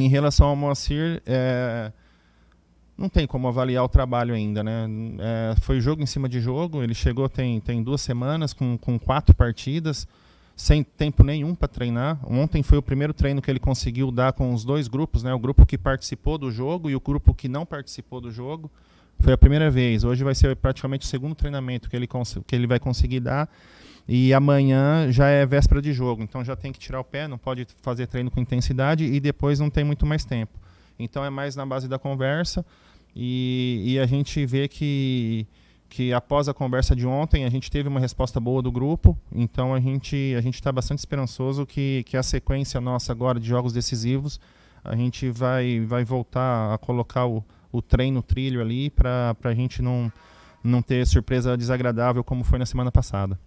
Em relação ao Moacir, é, não tem como avaliar o trabalho ainda, né? É, foi jogo em cima de jogo, ele chegou tem, tem duas semanas com, com quatro partidas, sem tempo nenhum para treinar. Ontem foi o primeiro treino que ele conseguiu dar com os dois grupos, né? O grupo que participou do jogo e o grupo que não participou do jogo. Foi a primeira vez. Hoje vai ser praticamente o segundo treinamento que ele, que ele vai conseguir dar. E amanhã já é véspera de jogo, então já tem que tirar o pé, não pode fazer treino com intensidade e depois não tem muito mais tempo. Então é mais na base da conversa e, e a gente vê que, que após a conversa de ontem a gente teve uma resposta boa do grupo, então a gente a gente está bastante esperançoso que, que a sequência nossa agora de jogos decisivos a gente vai, vai voltar a colocar o, o trem no trilho ali para a gente não, não ter surpresa desagradável como foi na semana passada.